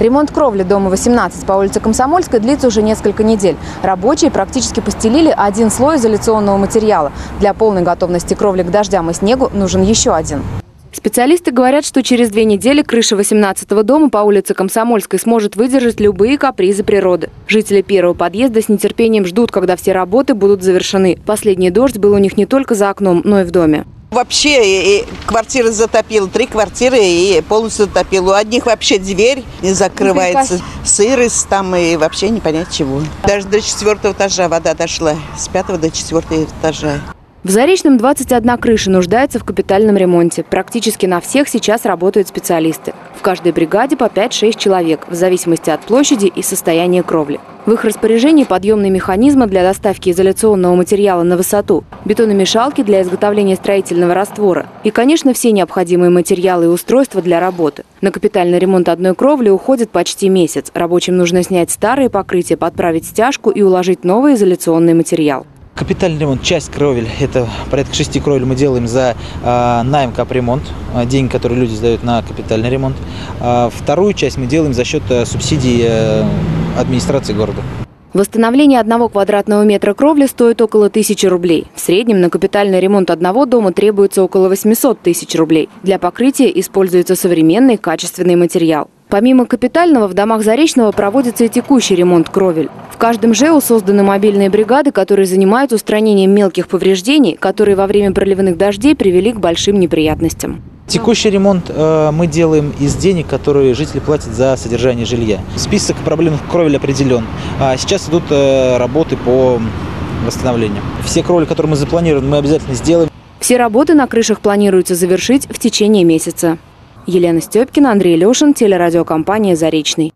Ремонт кровли дома 18 по улице Комсомольской длится уже несколько недель. Рабочие практически постелили один слой изоляционного материала. Для полной готовности кровли к дождям и снегу нужен еще один. Специалисты говорят, что через две недели крыша 18-го дома по улице Комсомольской сможет выдержать любые капризы природы. Жители первого подъезда с нетерпением ждут, когда все работы будут завершены. Последний дождь был у них не только за окном, но и в доме. Вообще и, квартиры затопило, три квартиры и полностью затопило. У одних вообще дверь не закрывается, сырость там и вообще не понять чего. Даже до четвертого этажа вода дошла, с пятого до четвертого этажа. В Заречном 21 крыша нуждается в капитальном ремонте. Практически на всех сейчас работают специалисты. В каждой бригаде по 5-6 человек, в зависимости от площади и состояния кровли. В их распоряжении подъемные механизмы для доставки изоляционного материала на высоту, бетономешалки для изготовления строительного раствора и, конечно, все необходимые материалы и устройства для работы. На капитальный ремонт одной кровли уходит почти месяц. Рабочим нужно снять старые покрытия, подправить стяжку и уложить новый изоляционный материал. Капитальный ремонт, часть кровель, это порядка шести кровель мы делаем за э, найм капремонт, э, деньги, которые люди сдают на капитальный ремонт. А вторую часть мы делаем за счет э, субсидий э, администрации города. Восстановление одного квадратного метра кровли стоит около тысячи рублей. В среднем на капитальный ремонт одного дома требуется около 800 тысяч рублей. Для покрытия используется современный качественный материал. Помимо капитального, в домах Заречного проводится и текущий ремонт кровель. В каждом ЖЭУ созданы мобильные бригады, которые занимаются устранением мелких повреждений, которые во время проливных дождей привели к большим неприятностям. Текущий ремонт э, мы делаем из денег, которые жители платят за содержание жилья. Список проблемных кровель определен. А сейчас идут э, работы по восстановлению. Все кровли, которые мы запланировали, мы обязательно сделаем. Все работы на крышах планируется завершить в течение месяца. Елена Степкина, Андрей Лешин, телерадиокомпания «Заречный».